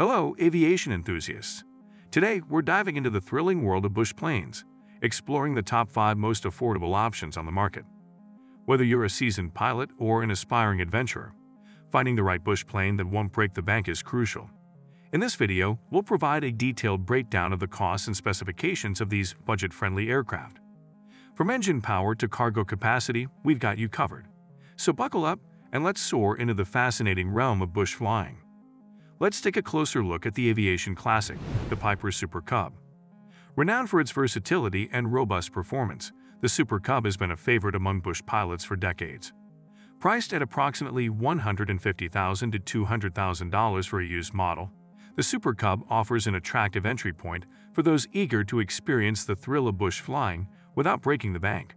Hello, aviation enthusiasts. Today, we're diving into the thrilling world of bush planes, exploring the top 5 most affordable options on the market. Whether you're a seasoned pilot or an aspiring adventurer, finding the right bush plane that won't break the bank is crucial. In this video, we'll provide a detailed breakdown of the costs and specifications of these budget-friendly aircraft. From engine power to cargo capacity, we've got you covered. So buckle up and let's soar into the fascinating realm of bush flying. Let's take a closer look at the aviation classic, the Piper Super Cub. Renowned for its versatility and robust performance, the Super Cub has been a favorite among bush pilots for decades. Priced at approximately 150,000 to $200,000 for a used model, the Super Cub offers an attractive entry point for those eager to experience the thrill of bush flying without breaking the bank.